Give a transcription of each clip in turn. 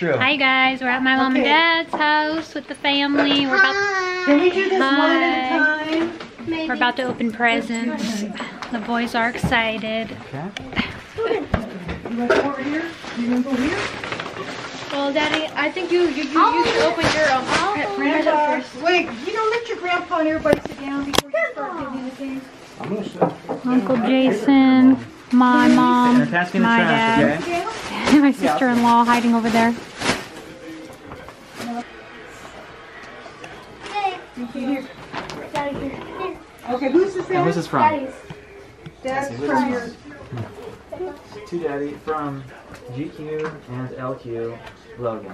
True. Hi guys, we're at my mom Okay. and dad's house with the family. We're about Can we do this one at a time? we're about to open presents. The boys are excited. Okay. You want to go over here? You want to go here? Well, Daddy, I think you you, you, you should open your um, present Grandpa, first. wait, you know, let your grandpa and everybody sit down before you start giving the things. I'm gonna sit. Uncle Jason, my mom, Tanner, pass my trash, dad, okay? my sister-in-law hiding over there. Okay, who's this And who's this from? That's from your, To Daddy from GQ and LQ Logan.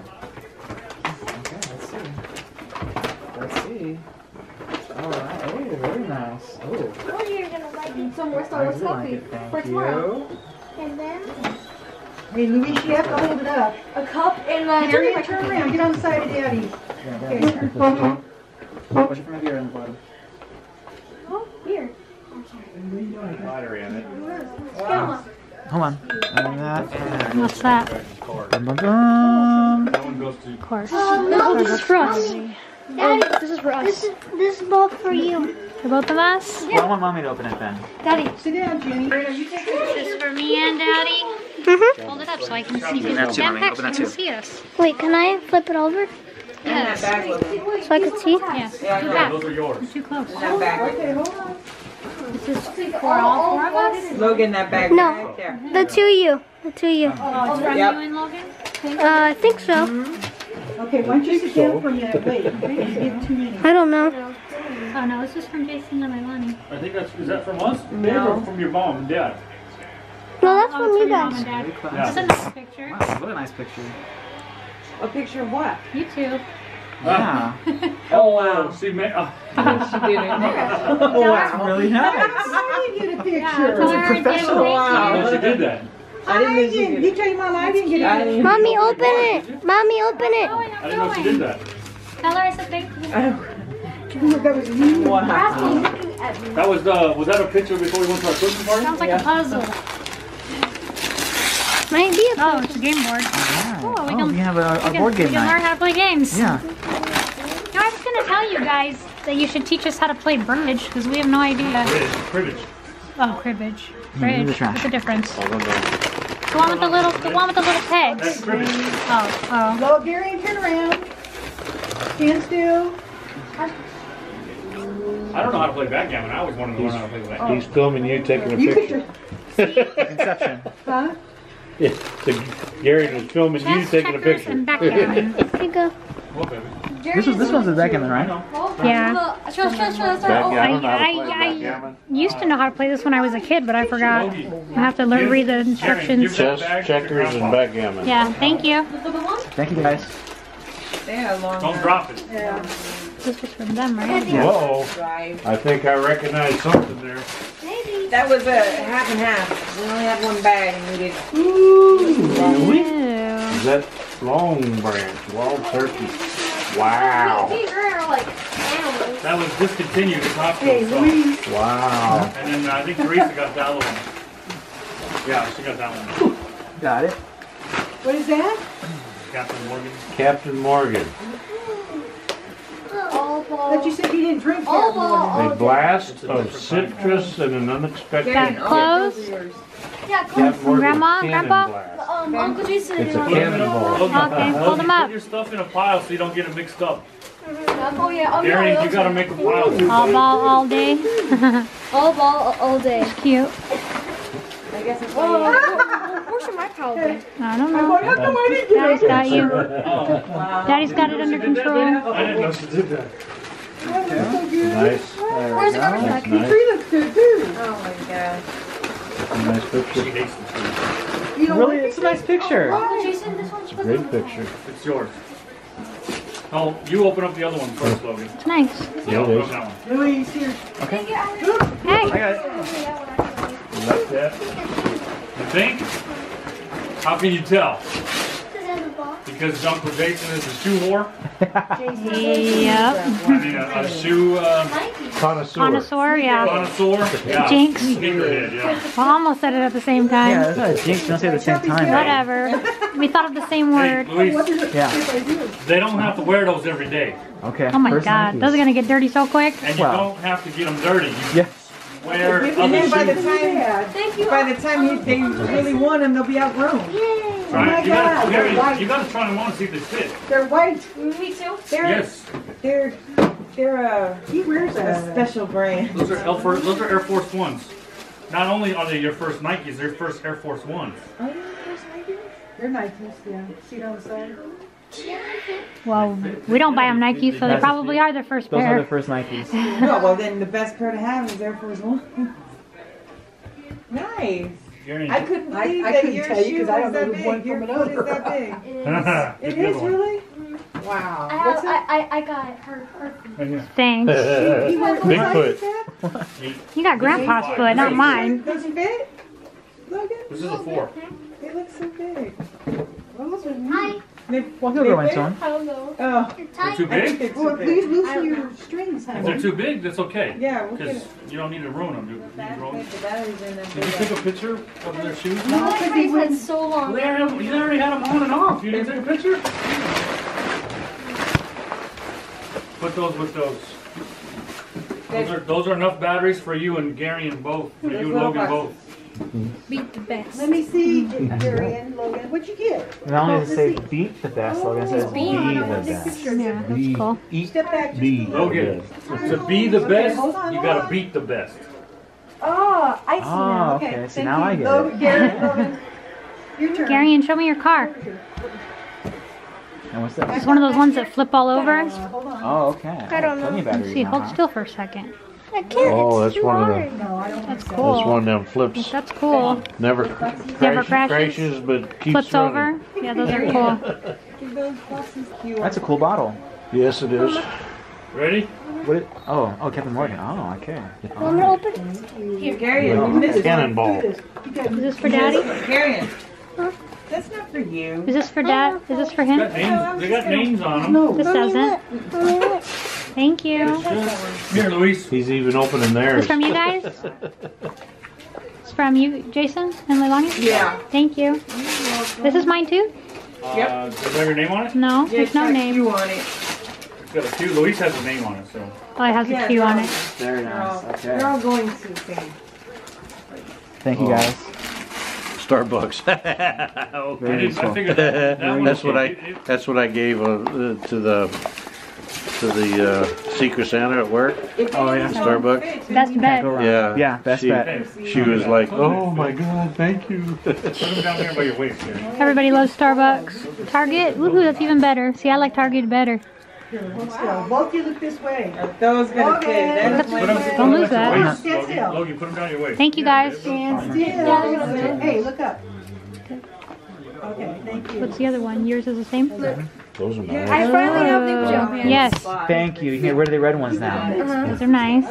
Okay, let's see. Let's see. Alright, oh, very nice. Oh, Oh, you're gonna like it. Some more I Starbucks do like coffee it. Thank for tomorrow. you. And then hey, Luis, you have to hold it up. a cup and uh, Turn around, turn around, get on the side of Daddy. Yeah, Daddy. What's your friend here in the bottom? Oh, here. Battery in it. Hold on. And that, and What's that? bum, bum, bum. That one goes to Of course. no, this is for us. Oh, Daddy, this is for us. This is this is both for you. For both of us? Well, I want mommy to open it then. Daddy. Sit down, Jenny. This is for me and daddy. Mm-hmm. Hold it up so I can see. Open that too, Open that you too. can see us. Wait, can I flip it over Yes. so I can see? Yes. Do that. those are yours. Too close. That bag. Okay, hold on. This is for all four of us. Logan, that bag No. right there. The two of you. The two of you. Oh, from Yep. you and Logan? Uh, I think so. Okay, why don't you sit down for a minute, wait, you get too many. I don't know. Oh no, this is from Jason and Leilani. I think that's, is that from us? No. Or from your mom and dad? No, that's Oh, from it's you guys. and dad. Very. Yeah. That's a nice picture. Wow, what a nice picture. A picture of what? You too. Yeah. Oh, wow. See, man, uh, She did it. Oh, that's really nice. I didn't get a Yeah, picture. tell her I professional. Wow. oh, she did that. I didn't I know she didn't, did you it. tell I didn't get I a didn't- Mommy, open it. Mommy, open Oh, it. I'm didn't know she did that. Tell her I said thank you. picture. That was you. Wow. That was the, was that a picture before we went to our Christmas party? Sounds like a puzzle. Might be a Oh, it's a game board. Alright. Oh, we Oh, can- we have a, We a can, board we game can learn how to play games. Yeah. No, I was gonna tell you guys that you should teach us how to play bridge because we have no idea. Cribbage, cribbage. Oh, cribbage. Here, give the Bridge. trash. What's the difference? Oh, No, no. The one with the little, the one with the little pegs. cribbage. Oh, oh. Go, Gary, turn around. Stand still. I don't know how to play backgammon. I always wanted to learn how to play backgammon. He's filming you taking a You picture. picture, Inception. huh? Yeah, so Gary was filming you Chess, taking a checkers, picture. and backgammon. Here you go. Oh, baby. This was this one's a backgammon, right? yeah. Show, show, show, Backgammon, I don't know how to I- I- Used to know how to play this when I was a kid, but I forgot. I have to learn, read the instructions. Chess, checkers, and backgammon. Yeah, thank you. Thank you guys. They had long Don't drop it. Yeah. This was from them, right? Whoa. I think I recognize something there. Maybe. That was a half and half. We only had one bag and we did. Really? Is that long branch, wild turkey? Wow, These are like animals. That was discontinued at Costco. Hey, so- wow. And then uh, I think Teresa got that one. Yeah, she got that one. Got it. what is that? Captain Morgan. Captain Morgan, All But ball. you said you didn't drink All that morning. a blast of citrus and an unexpected. Got clothes? Yeah, Captain close. Grandma, Grandpa? Um, Uncle Jason It's and a cannonball. Okay, hold them up. Put your stuff in a pile so you don't get it mixed up. Oh yeah. Oh Gary, yeah. you gotta make a pile too. All ball all day. All ball all day. Cute. I guess it's Oh, where should my pal be? I don't know. going, how come I didn't get Daddy's it? got you. Daddy's got it under control. I didn't know she did that. That was so good. Nice, Where's the garbage that's bag? The tree looks good too. Oh my god. nice She picture, hates the tree. You don't Really? It's a nice picture. Uncle oh, Jason, this one's great picture. It's yours. Oh, you open up the other one first, Logan. It's nice. Yeah, it open that one. Louise, here. Okay. Hey. I got it. You like that? You think? How can you tell? Because Uncle Jason is a shoe whore? Yep. I mean, a, a shoe, uh, Connoisseur. Connoisseur, yeah. Connoisseur? Yeah. Jinx. Sneakerhead, yeah. Well, almost said it at the same time. Yeah, that's not a jinx. Don't say it at the same time. right? Whatever. We thought of the same Hey, word. Luis, Yeah. they don't have to wear those every day. Okay. Oh my First god, Nikes. those are gonna get dirty so quick. And you Wow. don't have to get them dirty. You Yeah. Wear And other then by the time, Thank you. by the time you, they oh, really want them, they'll be outgrown. Try, oh my you, gotta, God, you, they're gotta, white. you gotta try them on and see if they fit. They're white. Me too. They're, Yes. they're, they're a, He wears a a special brand. Those are, Air Force, those are Air Force Ones. Not only are they your first Nikes, they're first Air Force Ones. Oh, yeah, there's Nike. They're Nikes, yeah. See it on the side? Well, we don't buy them Nike, so they probably are their first Those are the first Nikes. No, well then the best pair to have is Air Force One. nice. I couldn't I- believe I that couldn't your tell you shoe 'cause I was don't that one big. Your foot is that big. Good It is one. really? Wow. I, What's have. I, I, I got her. her Right here. Thanks. He wears what size Bigfoot. You got grandpa's foot, not mine. Those fit? Look at This is a four. They look so big. Those are neat. Hi. They, Well, he'll grow they into fit? them. I don't know. Oh, They're too big? they're too Well, big. please I loosen don't your strings, If they're honey. too big, that's okay. Yeah, we'll get Because it. you don't need to ruin them. You, you Back- ruin the batteries in them. Did you take a picture of their shoes? No, My 'cause he friends had wouldn't. so long. they already, you already had them on and off. You didn't take a picture? Put those with those. Those are, those are enough batteries for you and Gary and both. For you and Logan both. Beat the best. Let me see, Darian, Logan, what'd you get? Not only does it say beat the best, Logan it says Oh, be hold on, I the wanna take a best. Yeah, that's cool. Eat, Step back just a be. little. Logan, to be the best, hold on, you hold gotta on. beat the best. Oh, I see Oh, now, okay, okay. see, thank now you. I get Logan, it. Gary, Logan, your turn. Gary, and show me your car. And what's that? It's one of those ones that flip all over. Uh, Hold on. Oh, okay. I don't Plenty of know. batteries See, now, hold huh? still for a second. I can't. Oh, it's that's too one of the- hard. No, I That's so. That's one of them flips, That's cool. never Never crashes, crashes. crashes, but keeps Flips running. over. Yeah, those are cool. Give those boxes cute. That's a cool bottle. Yes, it is. Ready? What? It, oh, oh, Captain Morgan. Oh, okay. I'm gonna open it. Here, Gary, Oh, you missed it. Cannonball. This. Is this for daddy? Gary, that's not for you. Is this for dad? Oh, is this for him? Got names, they got names on them. No, This doesn't. Thank you. Here, Luis. He's even opening Is theirs. this from you guys? It's from you, Jason and Leilani? Yeah. Thank you. This is mine too? Uh, does it have your name on it? No, Yeah, there's no got name. Q on it. It's got a Q. Luis has a name on it, so. Oh, it has a Yeah, Q on they're it. Very They're all, nice. they're all going to the same. Thank you, Oh. guys. Starbucks. I, Very I cool. figured that, that That's what I, it- it- that's what I gave uh, uh, to the, to the uh, Secret Santa at work, Oh, yeah. Starbucks. Best bet. Yeah. Yeah, best She- bet. She was like, oh my God, thank you. Put them down there by your waist here. Everybody loves Starbucks. Target? Woohoo, that's even better. See, I like Target better. Here, hold still. Both you look this way. Are those gonna? Okay. That's Put my them, way. put Don't them lose that. waist, Stand still. Logan, put them down your waist. Thank you, guys. Stand still. Hey, look up. Okay, thank you. What's the other one? Yours is the same? Those are nice. I finally have new Uh, jump yes, Thank you. You can get rid of the red ones now. those are nice.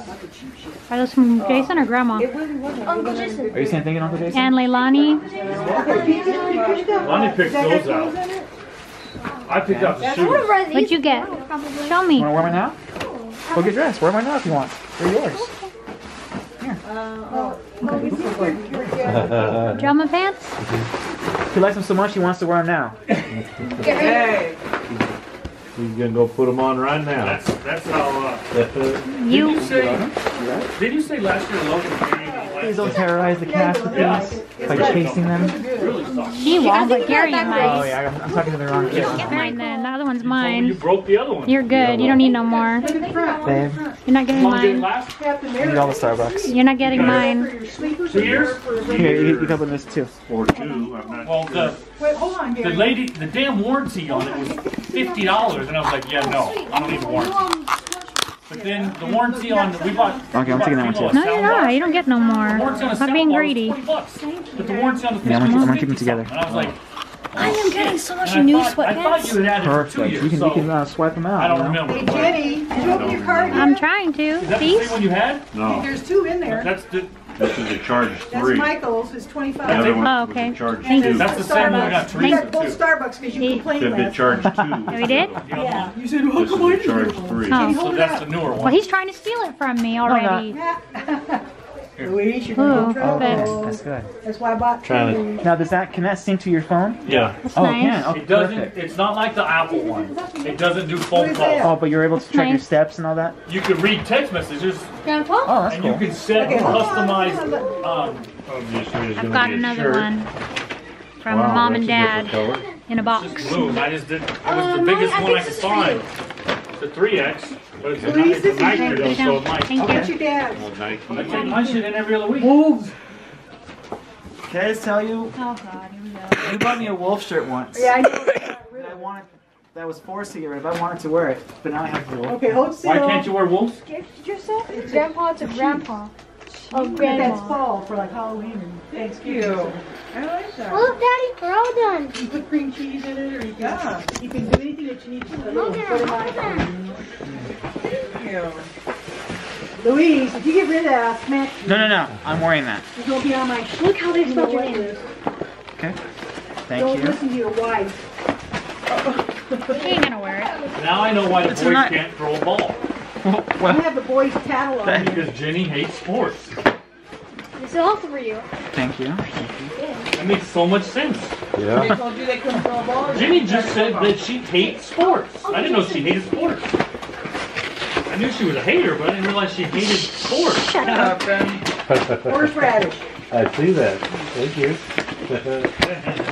Are those from Jason or Grandma? Uncle Jason. Are you saying thank you, Uncle Jason? And Leilani. Lonnie picked those out. I picked out the shoes. What'd you get? Show me. Want to wear mine now? Go get dressed. Wear mine now if you want. They're yours. Here. Pajama pants? He likes them so much he wants to wear them now. Hey, He's gonna go put them on right now. That's, that's how, uh, did You. you say, did you say last year Logan gave me Please don't terrorize the cast with these by chasing them. really soft? She won't, but Gary Oh yeah, I'm, I'm talking to the wrong kid. Get mine then. The other one's mine. You broke the other one. You're good. You don't need no more. Babe, You're not getting Long did it mine. you need all the Starbucks. You're not getting mine. your. Two years? Here, you, you can open this too. Or two, I'm not Well, the, Wait, hold on, the lady, the damn warranty on it was fifty dollars, and I was like, yeah, no, I don't need the warranty. But then the warranty on, we bought. Okay, I'm taking that one too. No, you're not. You don't get no The more. warranty on the Stop being soundbar was greedy. bucks, But the warranty on the Yeah, I'm gonna- I'm gonna keep them together. And I was like, I am getting so much and new I thought, I thought you sweatpants. had added for two Perfect. years, You can, you can uh, swipe them out. I don't you know? remember. Hey, Jenny, did you open your card I'm trying to. Is that the See? same one you had? No. There's two in there. That's the, This is a charge That's three. Michael's, it's The twenty-five. other one Oh, was okay. a charge Thank two. you. That's the same one we got We Teresa got both too. Starbucks because you He- complained Could be last charge two. Oh, we did? Yeah, you said, well, This come on. is a charge three. Oh. So that's the newer Well, one. he's trying to steal it from me already. Yeah. Louise, you're Ooh, in trouble. perfect. That's good. That's why I bought Trying two. Now, does that can that sync to your phone? Yeah. That's Oh, it nice. can. Oh, It doesn't, perfect. it's not like the Apple one. It doesn't do phone calls. Oh, but you're able to track your Nice. steps and all that. You can read text messages Grandpa? Oh, that's and you cool. can set Okay, hold on. customized, um, Obviously, there's I've got another shirt. one from Wow, mom and that's a dad different color. in a just box. blue. I just did, it was the biggest I one I think could this is for find. you. It's a three X, but it's a, Louise, it's this is nitro Put though, it so down. it might. Thank I'll get your dad's. Oh, Nike. I take my shit in every other week. Wolves. Can I just tell you, Oh God, here we go. you bought me a wolf shirt once. Yeah, I know. And I wanted, that was forced to get rid of. I wanted to wear it, but now I have wolf. Okay, hold still. Why can't you wear wolves? yourself? It's a- Grandpa to grandpa. Oh, That's grandma. fall for like Halloween and Thanksgiving. I like that. Look, Daddy, we're all done. You put cream cheese in it, or you can, you can do anything that you need to. Put it on. Ew. Louise, if you get rid of that, I'll smack you. No, no, no. I'm wearing that. You're gonna be on my sh- Look how they spelled your name. list. Okay. Thank Don't you. listen to your wife. She ain't gonna wear it. Now I know why the It's boys not- can't throw a ball. You well, have the boys tattle on you. Because Jenny hates sports. This is also for you. thank you. That makes so much sense. They Yeah. told you they couldn't throw a ball. Jenny just said that she hates sports. Oh, I didn't know she hated sports. I knew she was a hater, but I didn't realize she hated sports. Shut up, Ben. Horseradish. I see that. Thank you.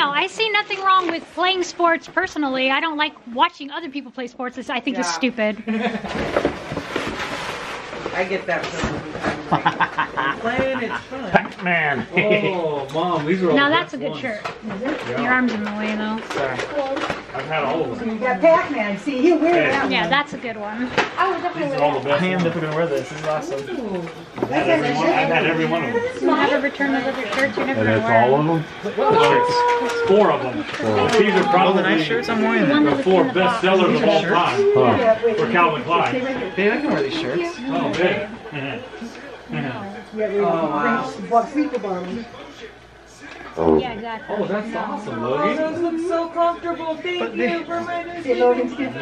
No, I see nothing wrong with playing sports personally. I don't like watching other people play sports. It's, I think it's Yeah. stupid. I get that playing. It's fun. Man. Oh, mom, these are all Now the that's a good ones. shirt. Your arm's in the way though. Sorry. I've had all of them. Yeah, Pac-Man. See, he'll wear that one. Yeah, that's a good one. I would definitely These wear are all the best I am definitely gonna wear this. This is awesome. I've had every one, I've had every one of them. You never return those other shirts. You're never And gonna that's wear all them. of them? Four of them. These are All the probably nice shirts I'm wearing. One the four best sellers of all time Huh. For Calvin Klein. right here. Babe, I can wear these shirts. Oh, good. Yeah, oh, wow. exactly. Oh, that's awesome, Logan. Oh, those look so comfortable. Thank you for my new Hey, Logan's good.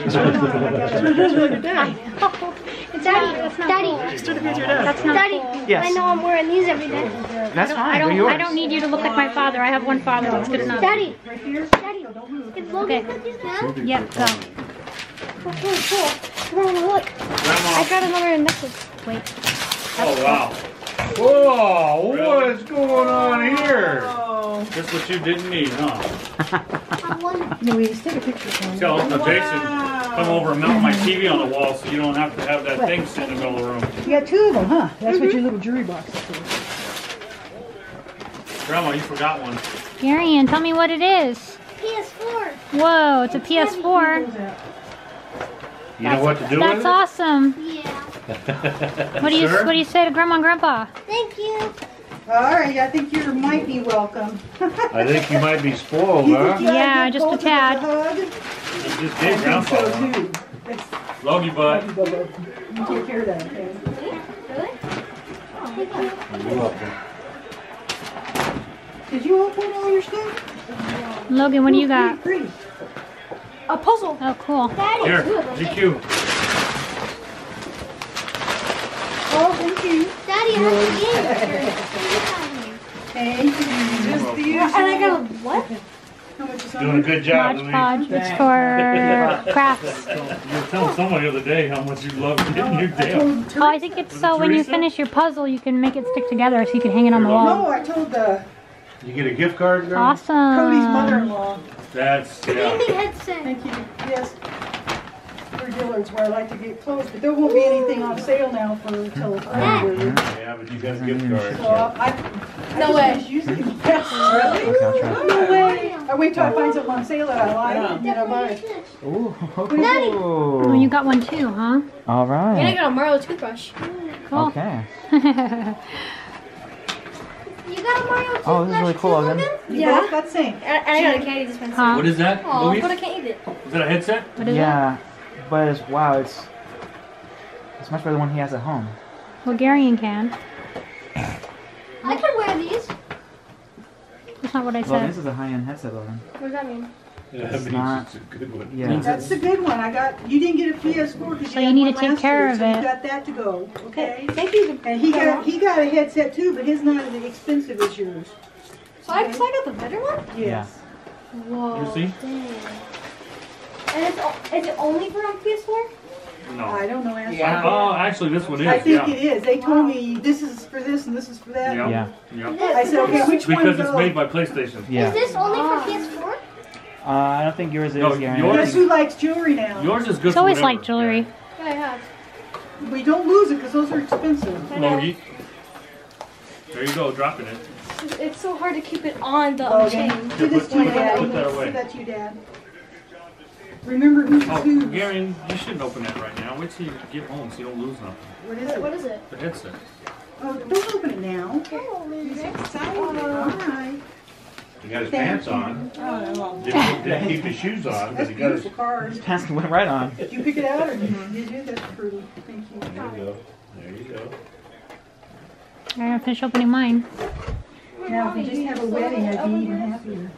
It's Daddy. That's not Daddy. cool. Dad. That's not Daddy, cool. Yes. I know I'm wearing these every day. That's fine. I don't. yours. I don't need you to look like my father. I have one father. That's good enough. Daddy, Right here. Daddy, Don't move. is Logan Okay. now? Yep. Go. Oh, cool, cool. Come on, look. I got another necklace. Wait. Oh, wow. Whoa, what's going on here? Oh, Just what you didn't need, huh? I won. Louise, take a picture for me. Tell Jason, come over and mount my TV on the wall so you don't have to have that thing sitting in the middle of the room. You got two of them, huh? That's what your mm-hmm. little jewelry box is for. Grandma, you forgot one. Darian, tell me what it is. PS4. Whoa, it's a PS4. You know what to do That's awesome. Yeah. What do you Sure. What do you say to Grandma and Grandpa? Thank you. All right, I think you might be welcome. I think you might be spoiled, huh? think you ought to Yeah, give just a both of us tad. hug? Just I did Grandpa so one. too. That's- Love you, bud. You take care of that, okay? You're welcome. Did you open all your stuff? Logan, what do you got? Pretty, pretty. A puzzle. Oh, cool. Daddy. Here, GQ. Oh, thank you. Daddy, I have the game. Thank you. just the And I got a what? How much is Doing a good job, Mod Podge. It's for crafts. You were telling someone the other day how much you love getting your I damn. Oh, I think it's so when you finish your puzzle, you can make it stick together so you can hang it on the wall. No, I told the. You get a gift card, girl? Cody's Awesome. mother-in-law. That's, yeah. Gaming headset. Thank you. Yes. For Dillard's where I like to get clothes, but there won't be anything on sale now for until February. Yeah, but you got a gift card. So uh, I. No I way. just Usually, yes. Okay, I'll try. No way. I wait till I find something on sale that I like and then I buy it. Ooh. Oh, you got one too, huh? All right. And I right. got a Mario toothbrush. Cool. Okay. got a Mario Oh, this is really cool, Logan. Yeah. both got. I, I got a candy dispenser. Huh? What is that? Oh, but I can't eat it. Is that a headset? yeah, that? but it's, wow, it's it's much better than one he has at home. Bulgarian can. I can wear these. That's not what I said. Well, this is a high-end headset, Logan. What does that mean? That It's means not- it's a good one. Yeah. That's the good one. I got, you didn't get a PS4 because So you you had need one to take last care year, of so you it. got that to go, okay? Thank you. And he got, he got a headset too, but his not as expensive as yours. So I, so I got the better one? Yes. Whoa. You see? Dang. And it's, o- is it only for on PS4? No. I don't know. ask Yeah. him. Oh, actually, this one is. I think yeah. it is. They told me this is for this and this is for that. Yeah. Yeah. Yeah. I said, okay, which one Because it's goes? made by PlayStation. Yeah. Is this only for ah. PS4? Uh, I don't think yours is, No, Gary. yours- Guess who likes jewelry now? Yours is good It's for always whatever. like jewelry. Yeah, I have. We don't lose it because those are expensive. Yeah. Logie. There you go, dropping it. It's- It's so hard to keep it on the Logan, chain. give this to your dad. Put that away. Give that to your dad. Remember who's Oh, who. Gary, you shouldn't open that right now. Wait till you get home so you don't lose nothing. What is it? What is it? The headset. Oh, don't open it now. Oh, All right. He got his Thank pants you. on. Oh, well, Didn't, didn't keep his shoes on, but That's he got his. beautiful card. Pants went right on. Did you pick it out or did mm-hmm. you? That's pretty. Thank you. There you go. There you go. I'm gonna finish opening mine. Now, if you just have a wedding, I'd be even happier.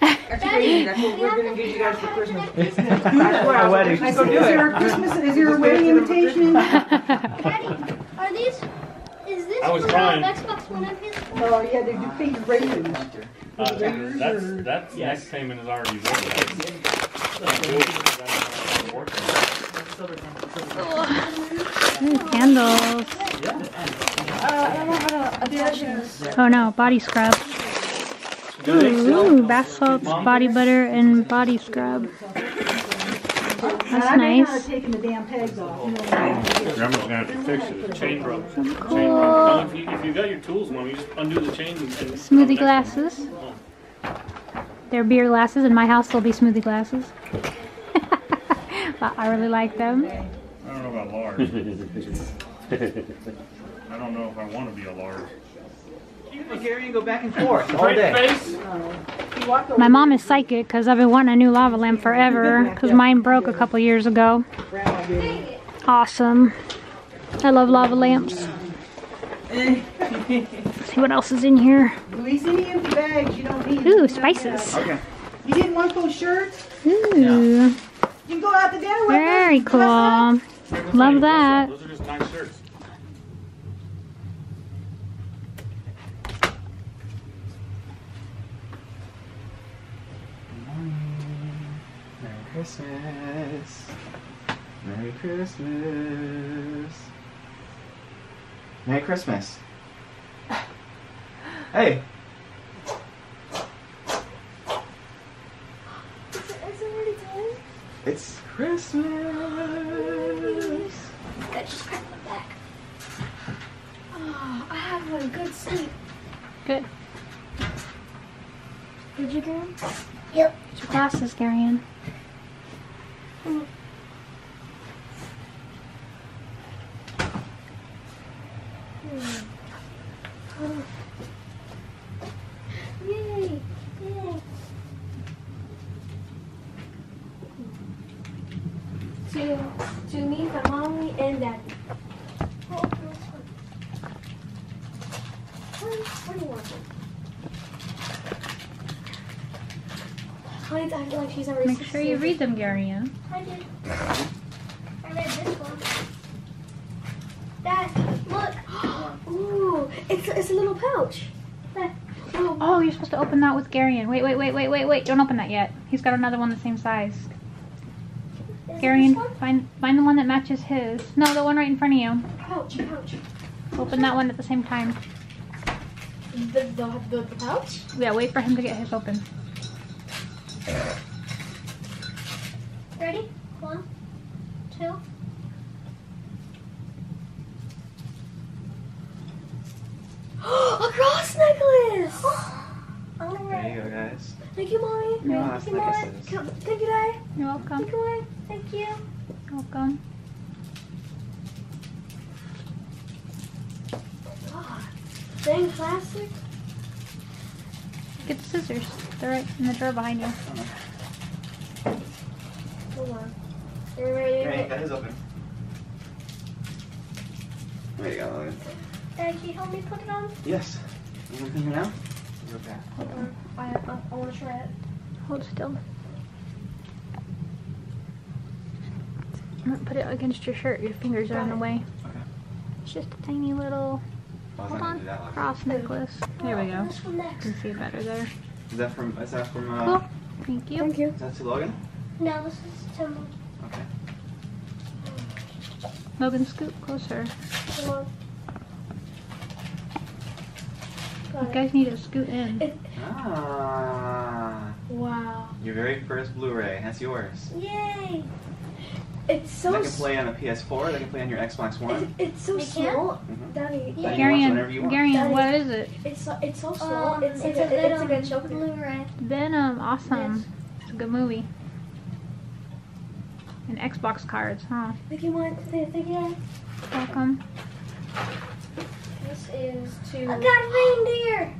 Daddy, That's what we're gonna give you guys for Christmas. A wedding. I said, is there a Christmas, is there a wedding invitation? Daddy, are these? Is this I was for trying. the Xbox One and PS4? Oh, yeah, they do pay raisins. Uh, that's that's next payment is already there. Ooh, candles. Uh, I don't know how to attach this. Oh no, body scrub. Ooh, bath salts, body butter, and body scrub. That's I may not have nice. taken the damn pegs off. you know. Grandma's gonna have to fix it. Chain rope. Chain rope. No, if, you, if you got your tools, mom, you just undo the chain and. and Smoothie glasses. Oh. They're beer glasses. In my house, they'll be smoothie glasses. I really like them. I don't know about large. I don't know if I want to be a large. Hey, Gary, you go back and forth all day. face. You walk over My mom is psychic because I've been wanting a new lava lamp forever because mine broke a couple years ago. grandma did it. Awesome. I love lava lamps. see what else is in here. Louise, any empty bags you don't need. Ooh, you can have spices. Okay. You didn't want those shirts? Ooh, You can go out to dinner with very them. Dress up. cool. Love that. Those are just nice shirts. Merry Christmas. Merry Christmas. Merry Christmas. Hey, Is it already time? it's Christmas. That just cracked my back. Oh, I have one good sleep. Good. Did you get him? Get your glasses, Garion. To, to me, my mommy, and daddy. Oh, this one. Where, where do you want? Honey, I feel like she's Make sure you read them, Garion. I did. I read this one. Dad, look. Ooh, it's, it's a little pouch. Dad, oh, Oh, you're supposed to open that with Garion. Wait, wait, wait, wait, wait, wait. Don't open that yet. He's got another one the same size. Garion, find find the one that matches his. No, the one right in front of you. Pouch, pouch. Open that one at the same time. The, the, the, the pouch? Yeah, wait for him to get his open. Ready? One, two. a cross necklace! oh, There you go, guys. Thank you, mommy. No, that's Thank you, like I Mommy. Thank you, Dad. You're welcome. Thank you, Mommy. Thank you. Welcome. God. Dang plastic. Get the scissors. They're right in the drawer behind you. Hold on. Are you ready? Gary, got his open. There you go. Logan. Dad, can you help me put it on? Yes. You want to come here now? Okay. I, I, I want to try it. Hold still. Put it against your shirt. Your fingers are in the way. Okay. It's just a tiny little I was hold on that like cross necklace. There we go. This one You can see it better there. Is that from? Is that from? Uh, Cool. Thank you. Thank you. Is that to Logan? No, this is Tim. Okay. Logan, scoop closer. Come on. You guys need to scoot in. Ah. Wow. Your very first Blu-ray. That's yours. Yay! It's so That can play on a PS4. That can play on your Xbox it's, One. it's so We can? small. Mhm. Daddy, Yeah. You can watch it whenever you Garion, want. Garion, what is it? it's so, it's so small. Um, it's, it's, a a, good, it's like a um, choker. Blu-ray. Venom, awesome. Yes. It's a good movie. And Xbox cards, huh? Think you want to think yeah. Welcome. This is to. I got a reindeer.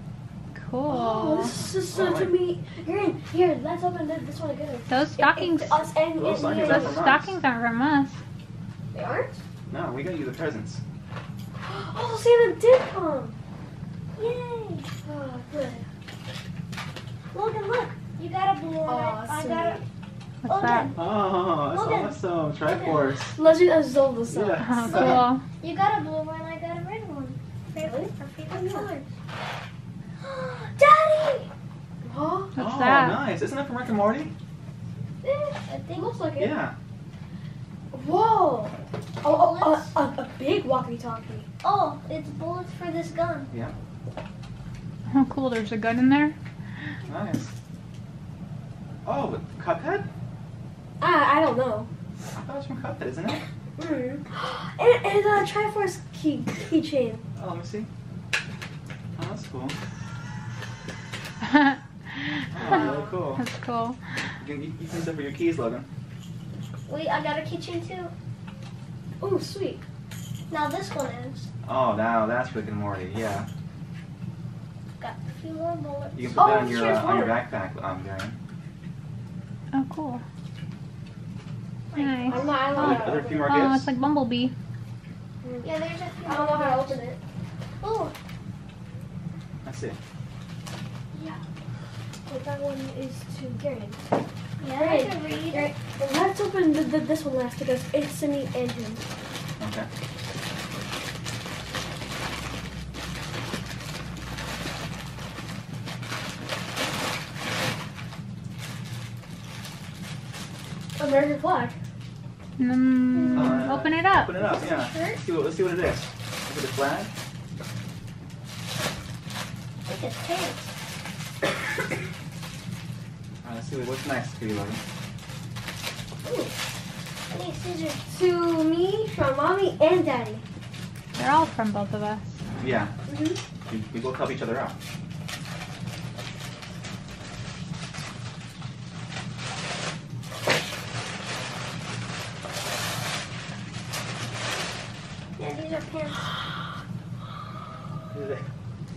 Cool. Oh, this is Oh, so to Here, here. Let's open th- this one again. Those stockings, It, it, us and, Those and stockings are those from us. stockings aren't from us. They aren't. No, we got you the presents. Oh, Santa did come. Yay! Oh, good. Logan, look. You got a blue one. Aw, I, I got a. What's that? Oh, that's Logan. awesome. Triforce. Legend of Zelda stuff. Yeah. Oh, cool. You got a blue one. I got a red one. Favorite, Really? favorite colors. Daddy. Huh? What's oh, that? nice. Isn't that from Rick and Morty? Eh, I think. Looks like it. Yeah. Whoa. Oh, oh a, a, a big walkie-talkie. Oh, it's bullets for this gun. Yeah. Oh, cool. There's a gun in there. Nice. Oh, but Cuphead? I I don't know. I thought it was from Cuphead, isn't it? Mm. And and uh, Triforce key keychain. Oh, let me see. Oh, that's cool. That's Oh, really cool. cool. You can, you, you can use that for your keys, Logan. Wait, I got a keychain too. Oh, sweet. Now this one is. Oh, now that's Rick and Morty. Yeah. Got a few more bullets. You can put Oh, that on your, uh, on your backpack, um, Darian. Oh, cool. Nice. I'm not. I don't Are there, a few more Oh, it's like Bumblebee. Yeah, there's a few I don't know how to open it. Oh, Let's see. But that one is to Garen. yeah, I can read. Right. Let's open the, the, this one last because it's to me and him. Okay. American flag. Mm, Uh, open it up. Open it up, yeah. Let's see what, let's see what it is. Look at the flag. Look at pants. Alright, let's see what- what's next for you, Logan. I need scissors. To me, from mommy and daddy. They're all from both of us. Yeah. Mhm. We, we both help each other out. Yeah, these are pants.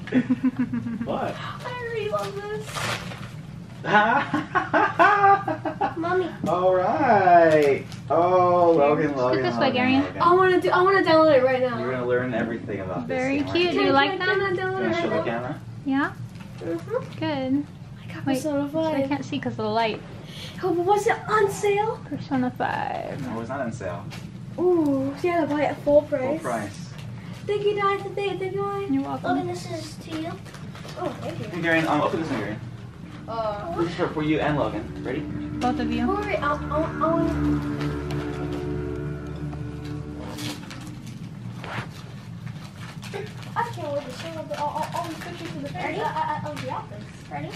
what? I really love this. Mommy, All right. Oh, Logan, Scoot Logan, this way, Logan, Gary. Logan. I want to do. I want to download it right now. You're gonna learn everything about this. Very cute. Do you like Can I them? download You it wanna right show the camera? Yeah? Mhm. Good. I got Wait, Persona So I can't see because of the light. Oh, but was it on sale? Persona 5. No, it's not on sale. Ooh, so you had to buy it at full price. Full price. Thank you, Dad. Thank, thank you, Dad. You're welcome. Logan, this is to you. Oh, thank you. Hey, Garen, um, open this one, Garen. Uh, This is for, for you and Logan. Ready? Both of you. hurry, I'll, I'll, I'll, I can't wait to show all, all, all, all these pictures to the Ready? family. I, I, of the outfits. Ready?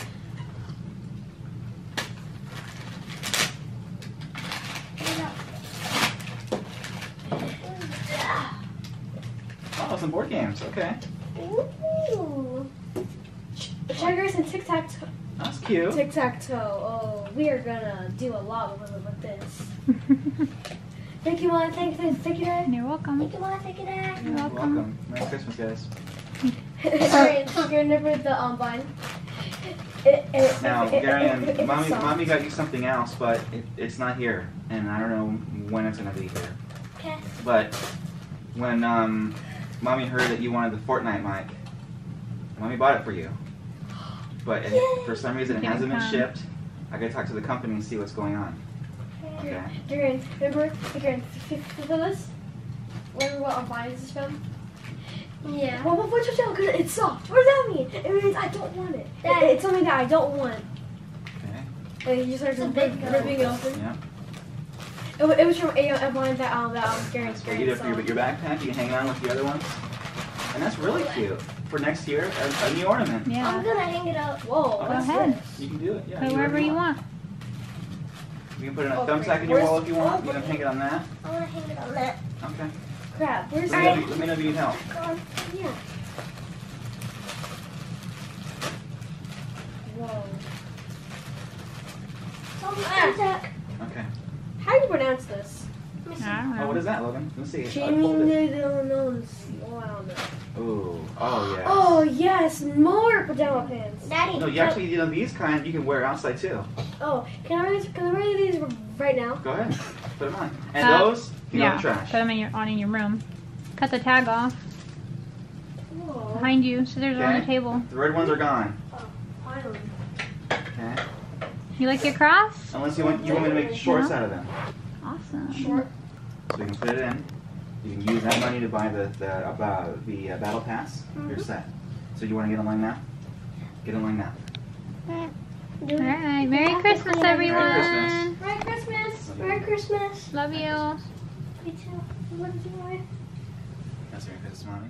Oh, some board games. Okay. Ooh. Checkers and tic tac toe. That's cute. Tic tac toe. Oh, we are gonna do a lot with, with this. Thank you, Mom. Thank, thank, thank you, Dad. You're welcome. Think you want to take it? You're You're welcome. welcome. Merry Christmas, guys. Sorry, you're never the um vine. It, it, Now, it, it, Garen, it, it, mommy, soft. mommy got you something else, but it, it's not here, and I don't know when it's gonna be here. Okay. But when um, mommy heard that you wanted the Fortnite mic, mommy bought it for you. but and Yay. for some reason it Can hasn't been come. shipped. I gotta talk to the company and see what's going on. Okay. Garen, remember, Garen, for this? Remember what our bias is from? Yeah. Well, what's your channel? Because it's soft. What does that mean? It means I don't want it. It- it's something that I don't want. Okay. And you start just ripping it open. Yeah. It, it was from a, a blind that um that um Garen's So you parents do your, saw. your backpack. You can hang around with the other ones, and that's really cute for next year. A, a new ornament. Yeah. I'm gonna hang it up. Whoa. Oh, Go that's ahead. You can do it. Yeah. Put do wherever you want. You can put it on a Oh, thumbtack in your wall if you want. You can hang it on that. I wanna hang it on that. Okay. Crap. Where's Let me, know if you, let me know if you need help. Um, yeah. Whoa. Ah. Okay. How do you pronounce this? I don't Oh, what is that, Logan? Let's see. Jamie Unfold it. Noodles. Wow. Ooh. Oh yeah. Oh yes, more pajama pants. Daddy. No, you actually, you know, these kind you can wear outside too. Oh, can I wear these? Can I wear these right now? Go ahead, put them on. And Uh, those, you Yeah. the trash. Put them in your on in your room. Cut the tag off Whoa. behind you, so there's on the table. The red ones are gone. Finally. Okay. You like your cross? Unless you want, you want me to make shorts out of them. Awesome. Short. So you can put it in. You can use that money to buy the the uh, the uh, battle pass. You're set. So you want to get in line now? Get in line now. All right. Merry Christmas, everyone. Merry Christmas. Merry Christmas. Merry Christmas. Love you. Me too. What did you wear? That's your Christmas, mommy.